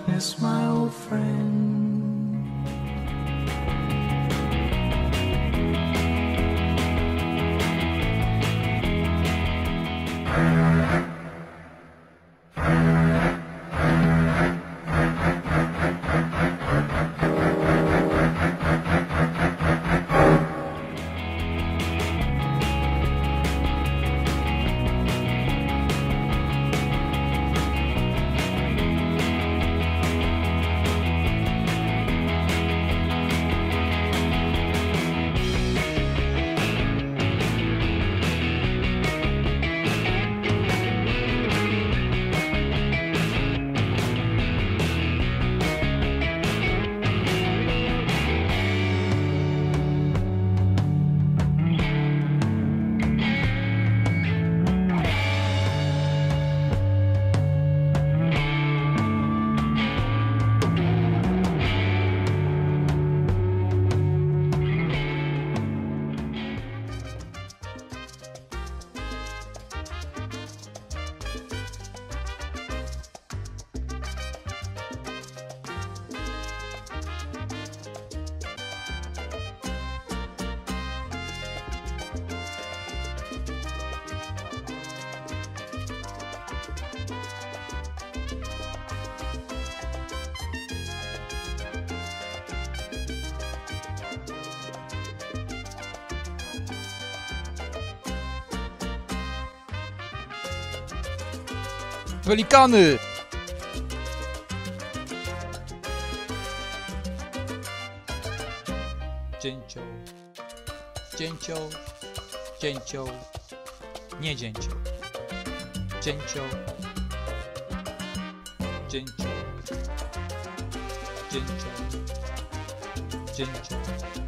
darkness, my old friend. Pelikany! Dzięcioł. Dzięcioł. Dzięcioł. Nie dzięcioł. Dzięcioł. Dzięcioł. Dzięcioł. Dzięcioł.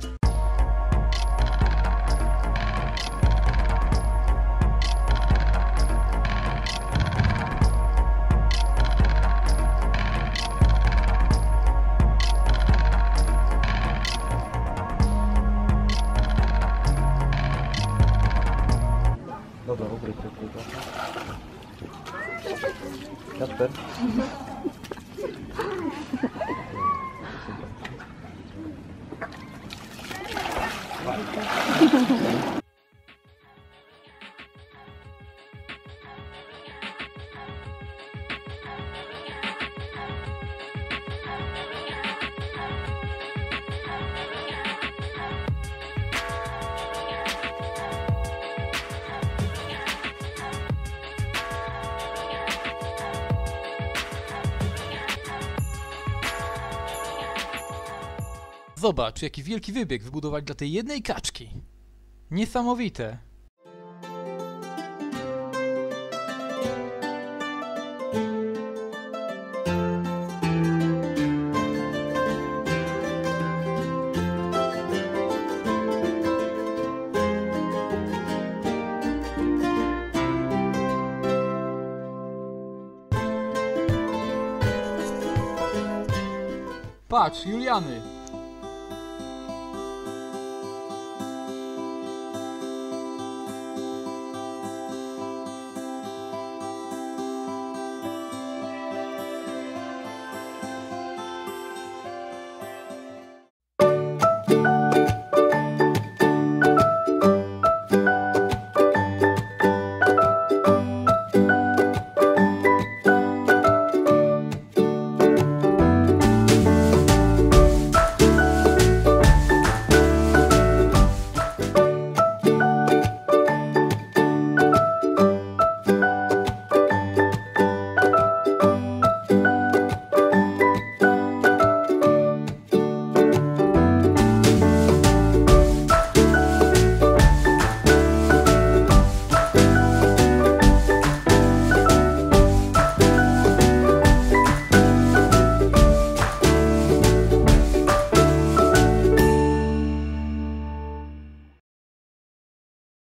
Jasper? Super. Zobacz, jaki wielki wybieg wybudowali dla tej jednej kaczki. Niesamowite. Patrz, Juliany.